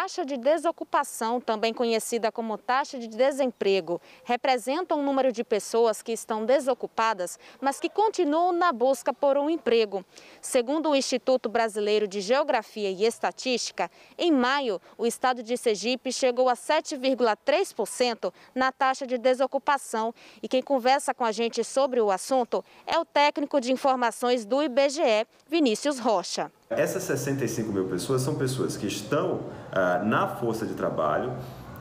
taxa de desocupação, também conhecida como taxa de desemprego, representa um número de pessoas que estão desocupadas, mas que continuam na busca por um emprego. Segundo o Instituto Brasileiro de Geografia e Estatística, em maio, o estado de Sergipe chegou a 7,3% na taxa de desocupação. E quem conversa com a gente sobre o assunto é o técnico de informações do IBGE, Vinícius Rocha. Essas 65 mil pessoas são pessoas que estão ah, na força de trabalho,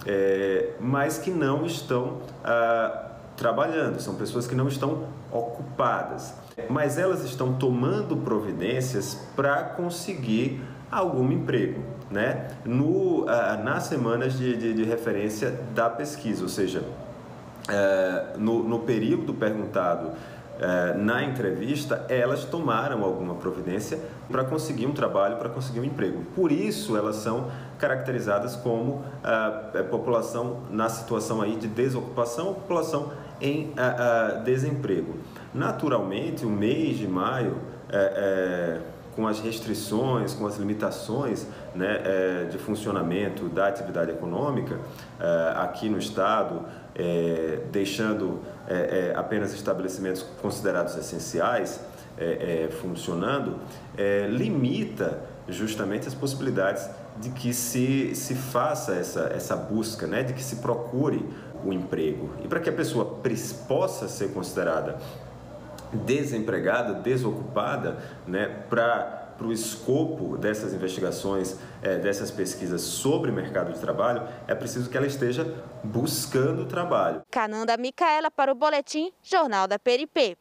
é, mas que não estão ah, trabalhando, são pessoas que não estão ocupadas. Mas elas estão tomando providências para conseguir algum emprego, né? No, ah, nas semanas de, de, de, referência da pesquisa, ou seja, eh, no, no período perguntado na entrevista, elas tomaram alguma providência para conseguir um trabalho, para conseguir um emprego. Por isso, elas são caracterizadas como a, a população na situação aí de desocupação, população em a, desemprego. Naturalmente, o mês de maio é, é, com as restrições, com as limitações né, é, de funcionamento da atividade econômica é, aqui no Estado, é, deixando é, é, apenas estabelecimentos considerados essenciais é, funcionando, limita justamente as possibilidades de que se, se faça essa, essa busca, né, de que se procure o emprego. E para que a pessoa possa ser considerada desempregada, desocupada, né, para para o escopo dessas investigações, é, dessas pesquisas sobre mercado de trabalho, é preciso que ela esteja buscando trabalho. Cananda Micaela para o Boletim Jornal da Peripê.